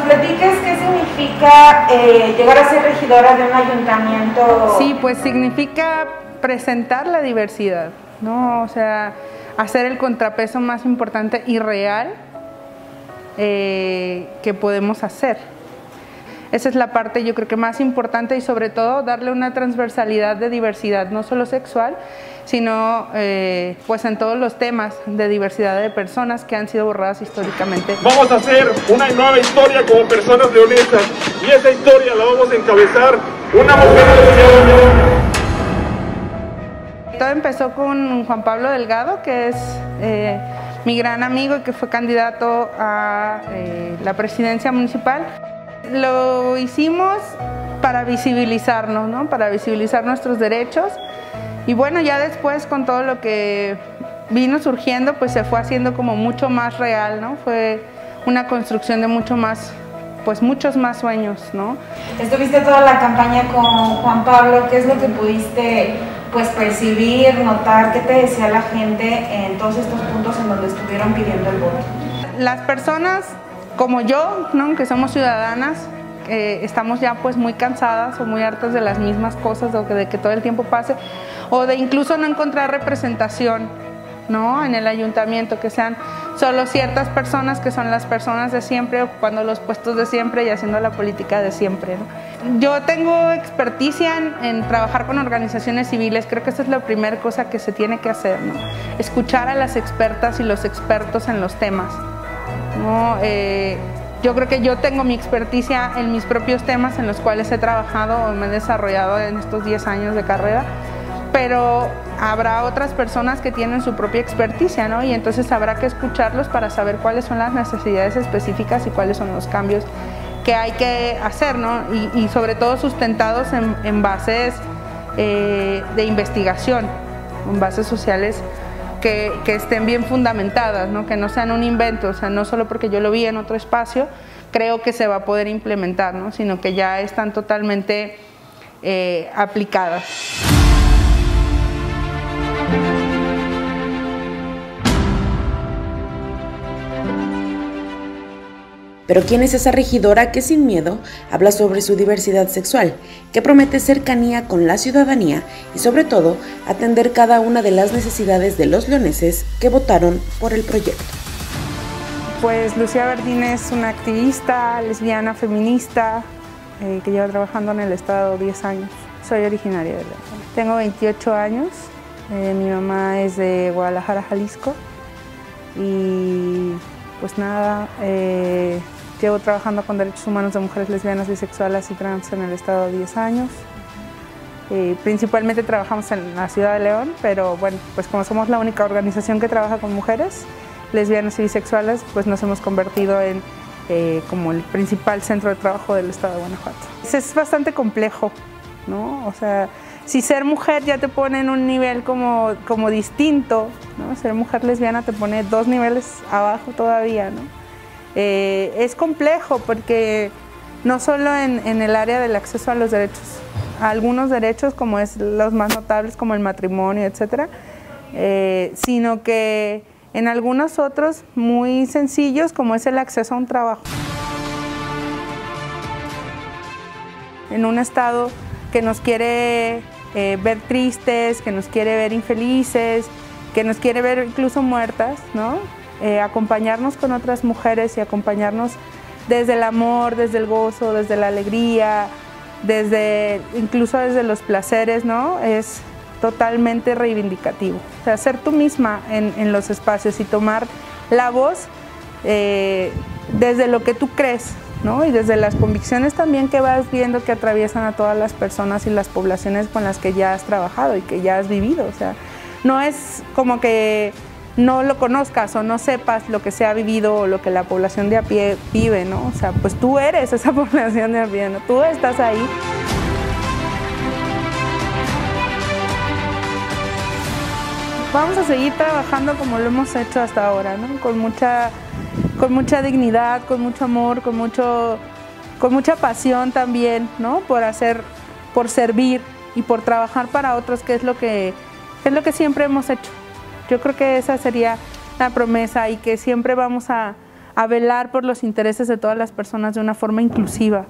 platiques qué significa eh, llegar a ser regidora de un ayuntamiento. Sí, pues significa presentar la diversidad, ¿no? O sea, hacer el contrapeso más importante y real eh, que podemos hacer. Esa es la parte yo creo que más importante y sobre todo darle una transversalidad de diversidad, no solo sexual, sino eh, pues en todos los temas de diversidad de personas que han sido borradas históricamente. Vamos a hacer una nueva historia como personas leonesas y esa historia la vamos a encabezar una mujer de Todo empezó con Juan Pablo Delgado, que es eh, mi gran amigo y que fue candidato a eh, la presidencia municipal. Lo hicimos para visibilizarnos, ¿no? para visibilizar nuestros derechos y bueno, ya después con todo lo que vino surgiendo, pues se fue haciendo como mucho más real, ¿no? Fue una construcción de mucho más, pues muchos más sueños, ¿no? Estuviste toda la campaña con Juan Pablo, ¿qué es lo que pudiste pues percibir, notar, qué te decía la gente en todos estos puntos en donde estuvieron pidiendo el voto? Las personas como yo, ¿no? que somos ciudadanas, eh, estamos ya pues muy cansadas o muy hartas de las mismas cosas, de que, todo el tiempo pase, o de incluso no encontrar representación ¿no? en el ayuntamiento, que sean solo ciertas personas que son las personas de siempre, ocupando los puestos de siempre y haciendo la política de siempre. Yo tengo experticia en, trabajar con organizaciones civiles, creo que esa es la primera cosa que se tiene que hacer, escuchar a las expertas y los expertos en los temas. ¿No? Eh, yo creo que yo tengo mi experticia en mis propios temas en los cuales he trabajado o me he desarrollado en estos 10 años de carrera, pero habrá otras personas que tienen su propia experticia, ¿no? Y entonces habrá que escucharlos para saber cuáles son las necesidades específicas y cuáles son los cambios que hay que hacer, ¿no? Y, sobre todo sustentados en, bases eh, de investigación, en bases sociales que, estén bien fundamentadas, que no sean un invento, o sea, no solo porque yo lo vi en otro espacio, creo que se va a poder implementar, ¿no? sino que ya están totalmente eh, aplicadas. Pero ¿quién es esa regidora que sin miedo habla sobre su diversidad sexual, que promete cercanía con la ciudadanía y sobre todo atender cada una de las necesidades de los leoneses que votaron por el proyecto? Pues Lucía Verdín es una activista lesbiana feminista eh, que lleva trabajando en el Estado 10 años. Soy originaria de León. Tengo 28 años, eh, mi mamá es de Guadalajara, Jalisco y pues nada, eh, Llevo trabajando con derechos humanos de mujeres lesbianas, bisexuales y trans en el estado 10 años. Principalmente trabajamos en la ciudad de León, pero bueno, pues como somos la única organización que trabaja con mujeres lesbianas y bisexuales, pues nos hemos convertido en eh, como el principal centro de trabajo del estado de Guanajuato. Es bastante complejo, ¿no? O sea, si ser mujer ya te pone en un nivel como, como distinto, ¿no? Ser mujer lesbiana te pone dos niveles abajo todavía, ¿no? Eh, es complejo porque no solo en, el área del acceso a los derechos, algunos derechos como es los más notables como el matrimonio, etcétera, eh, sino que en algunos otros muy sencillos como es el acceso a un trabajo. En un estado que nos quiere eh, ver tristes, que nos quiere ver infelices, que nos quiere ver incluso muertas, ¿no? Eh, acompañarnos con otras mujeres y acompañarnos desde el amor, desde el gozo, desde la alegría, desde incluso desde los placeres, ¿no? Es totalmente reivindicativo. O sea, ser tú misma en, los espacios y tomar la voz eh, desde lo que tú crees, ¿no? Y desde las convicciones también que vas viendo que atraviesan a todas las personas y las poblaciones con las que ya has trabajado y que ya has vivido. O sea, no es como que no lo conozcas o no sepas lo que se ha vivido o lo que la población de a pie vive, ¿no? O sea, pues tú eres esa población de a pie, ¿no? Tú estás ahí. Vamos a seguir trabajando como lo hemos hecho hasta ahora, ¿no? Con mucha, con mucha dignidad, con mucho amor, con, mucho, con mucha pasión también, ¿no? Por hacer, por servir y por trabajar para otros, que es lo que, es lo que siempre hemos hecho. Yo creo que esa sería la promesa y que siempre vamos a, velar por los intereses de todas las personas de una forma inclusiva.